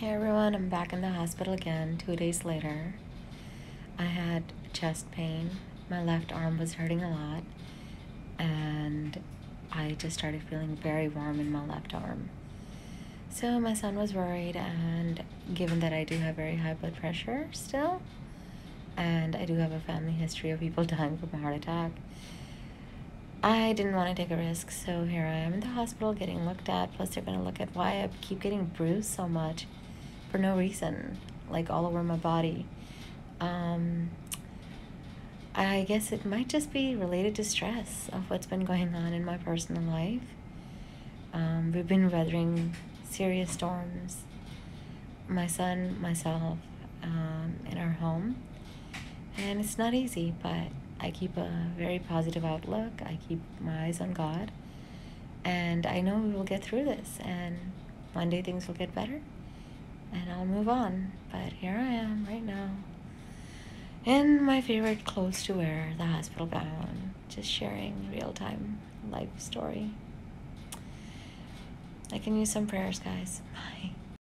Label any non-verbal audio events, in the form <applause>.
Hey everyone, I'm back in the hospital again two days later. I had chest pain. My left arm was hurting a lot, and I just started feeling very warm in my left arm. So my son was worried, and given that I do have very high blood pressure still, and I do have a family history of people <laughs> dying from a heart attack, I didn't want to take a risk. So here I am in the hospital getting looked at. Plus, they're going to look at why I keep getting bruised so much for no reason, like all over my body. Um, I guess it might just be related to stress of what's been going on in my personal life. Um, we've been weathering serious storms, my son, myself, um, in our home. And it's not easy, but I keep a very positive outlook. I keep my eyes on God. And I know we will get through this. And one day things will get better and I'll move on. But here I am right now in my favorite clothes to wear, the hospital gown, just sharing real time life story. I can use some prayers, guys. <laughs> Bye.